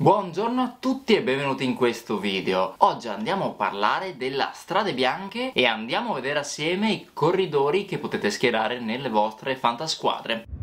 Buongiorno a tutti e benvenuti in questo video. Oggi andiamo a parlare della Strade Bianche e andiamo a vedere assieme i corridori che potete schierare nelle vostre fantasquadre.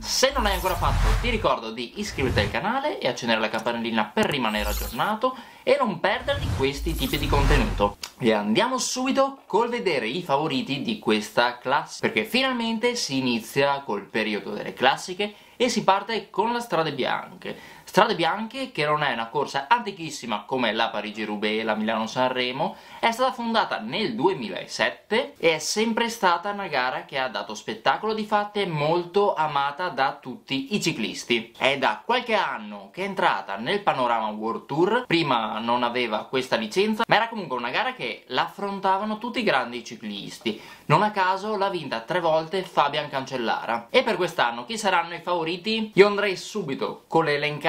Se non l'hai ancora fatto ti ricordo di iscriverti al canale e accendere la campanellina per rimanere aggiornato e non perderti questi tipi di contenuto. E andiamo subito col vedere i favoriti di questa classe, perché finalmente si inizia col periodo delle classiche e si parte con le strade bianche. Strade bianche che non è una corsa antichissima come la Parigi-Roubaix la Milano-Sanremo, è stata fondata nel 2007 e è sempre stata una gara che ha dato spettacolo di fatti e molto amata da tutti i ciclisti. È da qualche anno che è entrata nel panorama World Tour, prima non aveva questa licenza, ma era comunque una gara che l'affrontavano tutti i grandi ciclisti. Non a caso l'ha vinta tre volte Fabian Cancellara. E per quest'anno chi saranno i favoriti? Io andrei subito con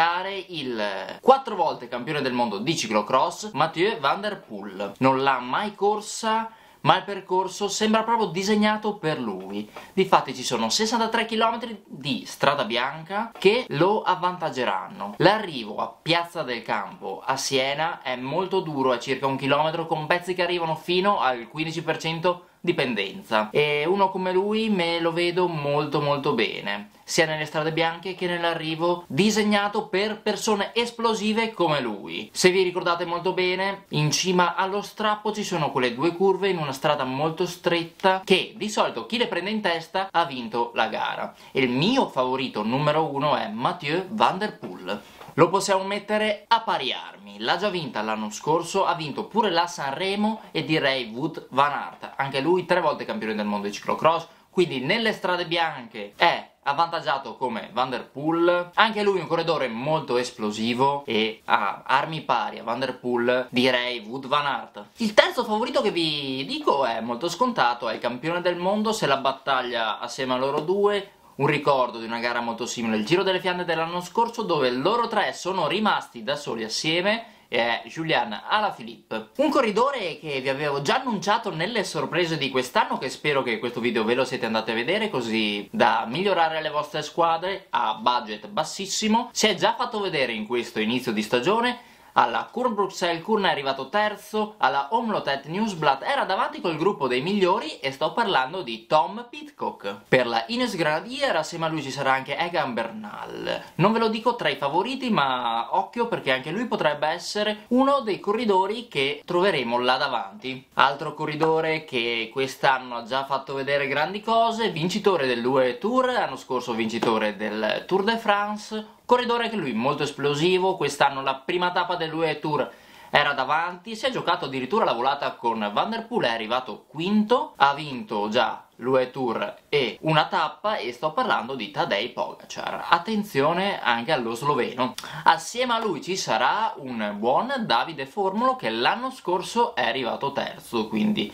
l'elencare il quattro volte campione del mondo di ciclocross Mathieu Van Der Poel. Non l'ha mai corsa ma il percorso sembra proprio disegnato per lui. Difatti ci sono 63 km di strada bianca che lo avvantaggeranno. L'arrivo a Piazza del Campo a Siena è molto duro, è circa un chilometro con pezzi che arrivano fino al 15% dipendenza. E uno come lui me lo vedo molto molto bene sia nelle strade bianche che nell'arrivo disegnato per persone esplosive come lui. Se vi ricordate molto bene in cima allo strappo ci sono quelle due curve in una strada molto stretta che di solito chi le prende in testa ha vinto la gara. E il mio favorito numero uno è Mathieu Van Der Poel lo possiamo mettere a pari armi. L'ha già vinta l'anno scorso, ha vinto pure la Sanremo e direi Wood Van Aert. Anche lui tre volte campione del mondo di ciclocross, quindi nelle strade bianche è avvantaggiato come Van Der Poel anche lui un corridore molto esplosivo e ha armi pari a Van Der Poel direi Wood Van Aert il terzo favorito che vi dico è molto scontato è il campione del mondo se la battaglia assieme a loro due un ricordo di una gara molto simile al Giro delle Fiandre dell'anno scorso dove loro tre sono rimasti da soli assieme è Julian Alaphilippe. Un corridore che vi avevo già annunciato nelle sorprese di quest'anno che spero che questo video ve lo siete andati a vedere così da migliorare le vostre squadre a budget bassissimo. Si è già fatto vedere in questo inizio di stagione alla Kurn Bruxelles Kurn è arrivato terzo, alla Omlotet Newsblad era davanti col gruppo dei migliori e sto parlando di Tom Pitcock. Per la Ines Grenadier assieme a lui ci sarà anche Egan Bernal. Non ve lo dico tra i favoriti ma occhio perché anche lui potrebbe essere uno dei corridori che troveremo là davanti. Altro corridore che quest'anno ha già fatto vedere grandi cose, vincitore dell'UE Tour, l'anno scorso vincitore del Tour de France, Corridore che lui molto esplosivo, quest'anno la prima tappa dell'UE Tour era davanti, si è giocato addirittura la volata con Van Der Poel, è arrivato quinto, ha vinto già l'UE Tour e una tappa e sto parlando di Tadej Pogacar. Attenzione anche allo sloveno. Assieme a lui ci sarà un buon Davide Formulo che l'anno scorso è arrivato terzo, quindi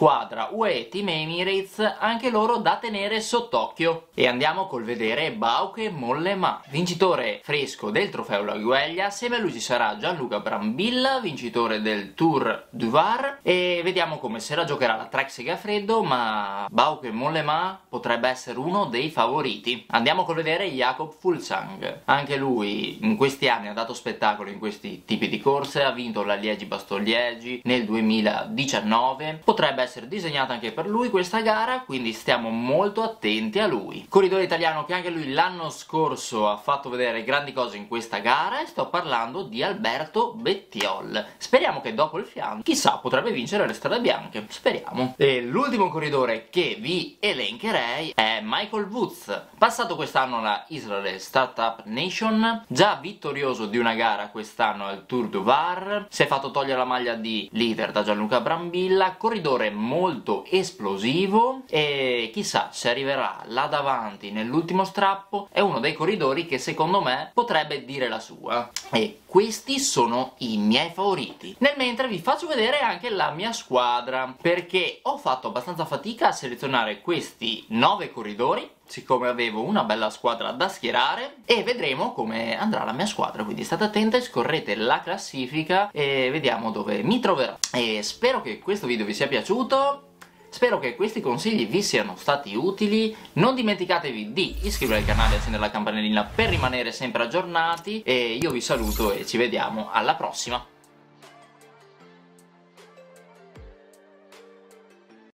squadra UE Team Emirates, anche loro da tenere sott'occhio. E andiamo col vedere Bauke Mollema, vincitore fresco del trofeo La Gueglia, assieme a lui ci sarà Gianluca Brambilla, vincitore del Tour du Var, e vediamo come se la giocherà la Trek Freddo, ma Bauke Mollema potrebbe essere uno dei favoriti. Andiamo col vedere Jakob Fulsang, anche lui in questi anni ha dato spettacolo in questi tipi di corse, ha vinto la Liegi-Bastogliegi nel 2019, potrebbe potrebbe essere disegnata anche per lui questa gara, quindi stiamo molto attenti a lui. Corridore italiano che anche lui l'anno scorso ha fatto vedere grandi cose in questa gara e sto parlando di Alberto Bettiol. Speriamo che dopo il fianco, chissà, potrebbe vincere le strade bianche. Speriamo. E l'ultimo corridore che vi elencherei è Michael Woods, passato quest'anno alla Israel Startup Nation, già vittorioso di una gara quest'anno al Tour du Var, si è fatto togliere la maglia di leader da Gianluca Brambilla, corridore molto esplosivo e chissà se arriverà là davanti nell'ultimo strappo è uno dei corridori che secondo me potrebbe dire la sua. E questi sono i miei favoriti. Nel mentre vi faccio vedere anche la mia squadra perché ho fatto abbastanza fatica a selezionare questi 9 corridori siccome avevo una bella squadra da schierare e vedremo come andrà la mia squadra quindi state attenti, scorrete la classifica e vediamo dove mi troverò e spero che questo video vi sia piaciuto Spero che questi consigli vi siano stati utili, non dimenticatevi di iscrivervi al canale e accendere la campanellina per rimanere sempre aggiornati e io vi saluto e ci vediamo alla prossima!